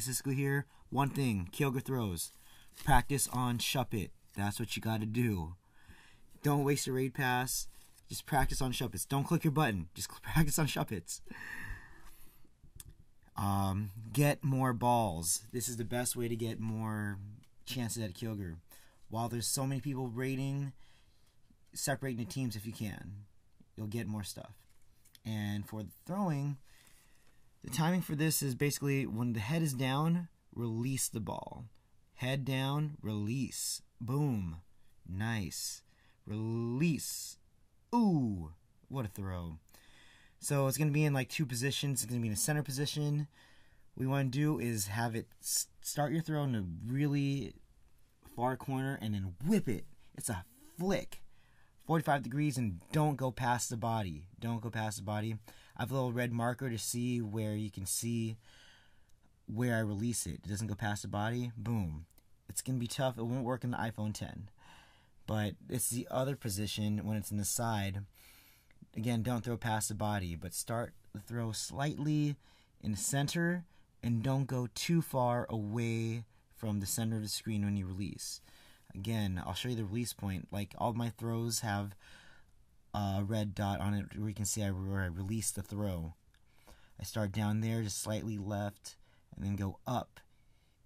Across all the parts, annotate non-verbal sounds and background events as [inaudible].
Sisqo here. One thing, Kyogre throws. Practice on Shuppet. That's what you gotta do. Don't waste your raid pass. Just practice on Shuppets. Don't click your button. Just [laughs] practice on Shuppets. Um, get more balls. This is the best way to get more chances at Kyogre. While there's so many people raiding, separate into teams if you can. You'll get more stuff. And for the throwing, the timing for this is basically when the head is down, release the ball. Head down, release. Boom. Nice. Release. Ooh, what a throw. So it's going to be in like two positions. It's going to be in a center position. What we want to do is have it start your throw in a really far corner and then whip it. It's a flick. 45 degrees and don't go past the body. Don't go past the body. I have a little red marker to see where you can see where I release it. It doesn't go past the body. Boom. It's going to be tough. It won't work in the iPhone 10. But it's the other position when it's in the side. Again, don't throw past the body, but start the throw slightly in the center and don't go too far away from the center of the screen when you release. Again, I'll show you the release point. Like all my throws have a red dot on it where you can see I, where I release the throw. I start down there, just slightly left, and then go up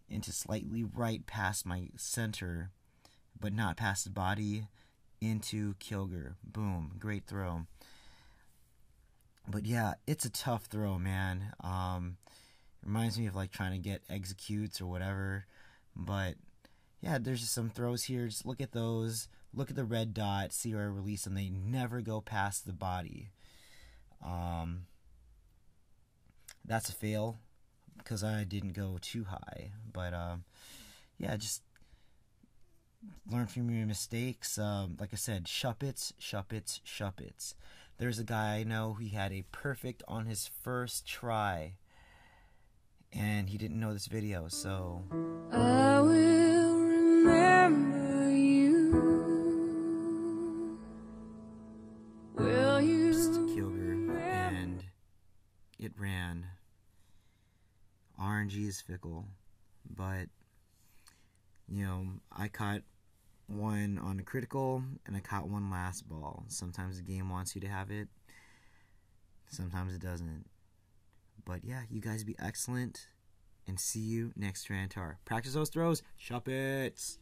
into slightly right past my center, but not past the body, into Kyogre. Boom, great throw. But yeah, it's a tough throw, man. Um, reminds me of like trying to get executes or whatever. But yeah, there's just some throws here. Just look at those. Look at the red dot. See where I release them. They never go past the body. Um, that's a fail because I didn't go too high. But um, yeah, just learn from your mistakes. Um, like I said, Shuppets, Shuppets, Shuppets. There's a guy I know. He had a perfect on his first try, and he didn't know this video. So. I it ran. RNG is fickle, but you know I caught one on a critical and I caught one last ball. Sometimes the game wants you to have it, sometimes it doesn't. But yeah, you guys be excellent and see you next Tyranitar. Practice those throws. Shuppets.